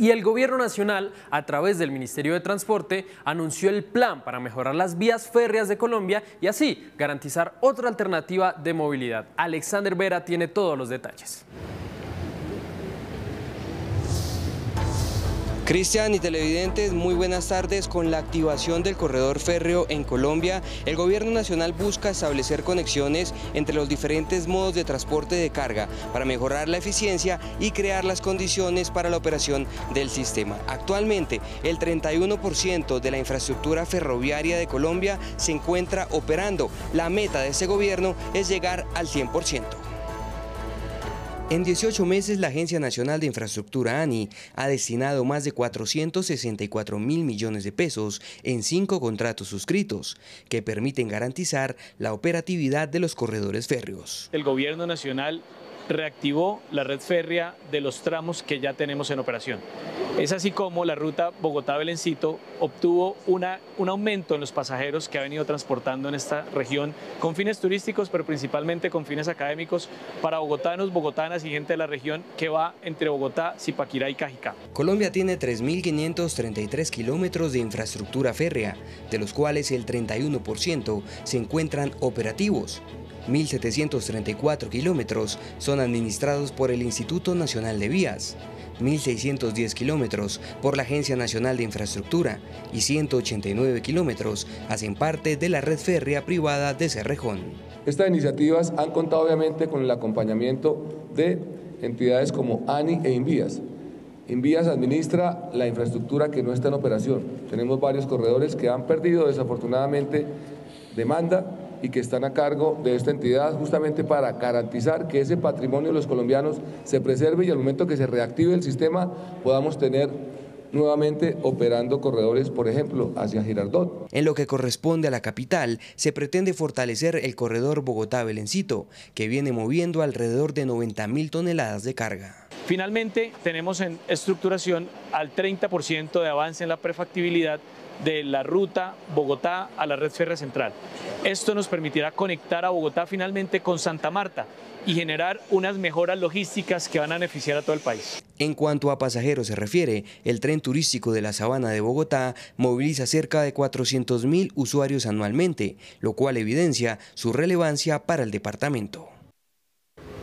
Y el Gobierno Nacional, a través del Ministerio de Transporte, anunció el plan para mejorar las vías férreas de Colombia y así garantizar otra alternativa de movilidad. Alexander Vera tiene todos los detalles. Cristian y televidentes, muy buenas tardes. Con la activación del corredor férreo en Colombia, el gobierno nacional busca establecer conexiones entre los diferentes modos de transporte de carga para mejorar la eficiencia y crear las condiciones para la operación del sistema. Actualmente, el 31% de la infraestructura ferroviaria de Colombia se encuentra operando. La meta de este gobierno es llegar al 100%. En 18 meses, la Agencia Nacional de Infraestructura ANI ha destinado más de 464 mil millones de pesos en cinco contratos suscritos, que permiten garantizar la operatividad de los corredores férreos. El Gobierno Nacional reactivó la red férrea de los tramos que ya tenemos en operación. Es así como la ruta Bogotá-Belencito obtuvo una, un aumento en los pasajeros que ha venido transportando en esta región con fines turísticos, pero principalmente con fines académicos para bogotanos, bogotanas y gente de la región que va entre Bogotá, Zipaquirá y Cajicá. Colombia tiene 3.533 kilómetros de infraestructura férrea, de los cuales el 31% se encuentran operativos. 1.734 kilómetros son administrados por el Instituto Nacional de Vías, 1.610 kilómetros por la Agencia Nacional de Infraestructura y 189 kilómetros hacen parte de la red férrea privada de Cerrejón. Estas iniciativas han contado obviamente con el acompañamiento de entidades como ANI e Invías. Invías administra la infraestructura que no está en operación. Tenemos varios corredores que han perdido desafortunadamente demanda y que están a cargo de esta entidad justamente para garantizar que ese patrimonio de los colombianos se preserve y al momento que se reactive el sistema podamos tener nuevamente operando corredores, por ejemplo, hacia Girardot. En lo que corresponde a la capital, se pretende fortalecer el corredor Bogotá-Belencito, que viene moviendo alrededor de 90 mil toneladas de carga. Finalmente, tenemos en estructuración al 30% de avance en la prefactibilidad de la ruta Bogotá a la red férrea central. Esto nos permitirá conectar a Bogotá finalmente con Santa Marta y generar unas mejoras logísticas que van a beneficiar a todo el país. En cuanto a pasajeros se refiere, el tren turístico de la Sabana de Bogotá moviliza cerca de 400 mil usuarios anualmente, lo cual evidencia su relevancia para el departamento.